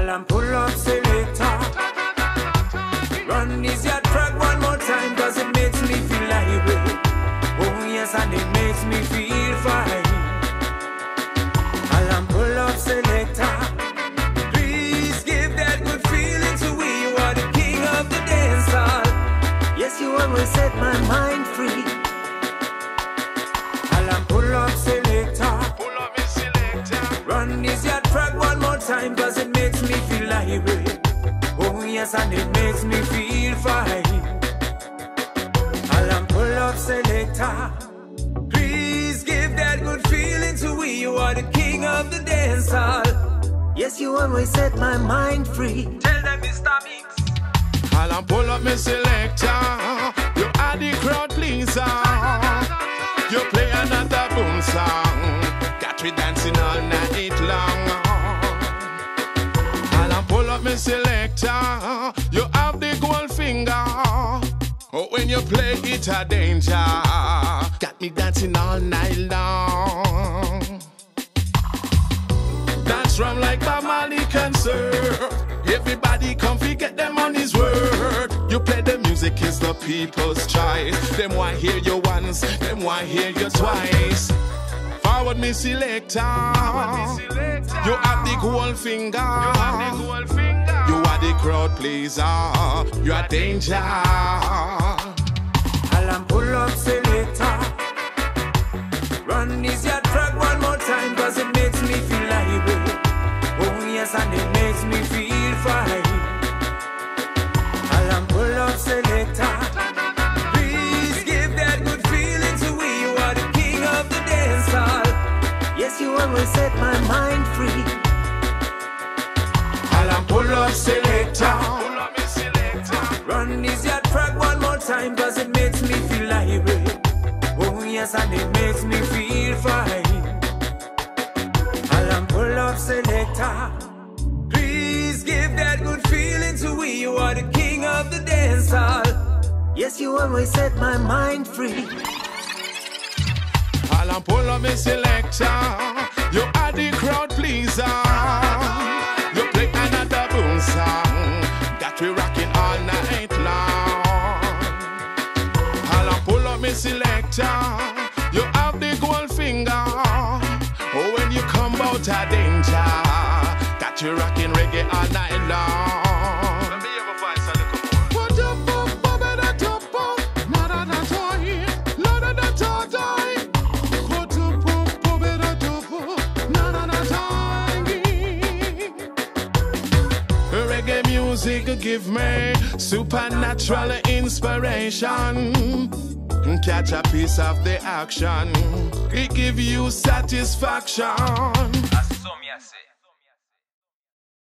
Alarm pull up selector. Run this yard track one more time, cause it makes me feel like it. Oh yes, and it makes me feel fine. Alarm pull up selector. Please give that good feeling to we. You are the king of the dance hall. Yes, you always set my mind free. Alarm pull up selector. Pull up selector. Run this yard track one more time cause it me irate. Oh yes, and it makes me feel fine. Alarm pull up selector. Please give that good feeling to we. You are the king of the dance hall. Yes, you always set my mind free. Tell them Mr. Mix. Alarm pull up me selector. You are the crowd pleaser. You play another boom song. Got me dancing all night long. Me selector. Uh, you have the gold finger. Oh, when you play it a danger. Got me dancing all night long. Dance from like Bob Marley can serve. Everybody come get them on his word. You play the music is the people's choice. Them want hear you once, them want hear you twice. Forward me selector. You have the gold finger. Crowd pleaser. You are danger. Alarm pull up selector. Run this yard track one more time cause it makes me feel irate. Oh yes, and it makes me feel fine. Alarm pull up selector. Please give that good feeling to we. You are the king of the dance hall. Yes, you always set my mind free. Alarm pull up selector. Run this yard track one more time cause it makes me feel irate. Oh yes, and it makes me feel fine. Alarm pull up selector. Please give that good feeling to we. You are the king of the dance hall. Yes, you always set my mind free. Alarm pull up me selector. You are the crowd pleaser. You rocking reggae all night long. Let me voice a little more. Up, up, toy, toy. Up, up, toy. Reggae music give me supernatural inspiration. Catch a piece of the action. It give you satisfaction. As some say.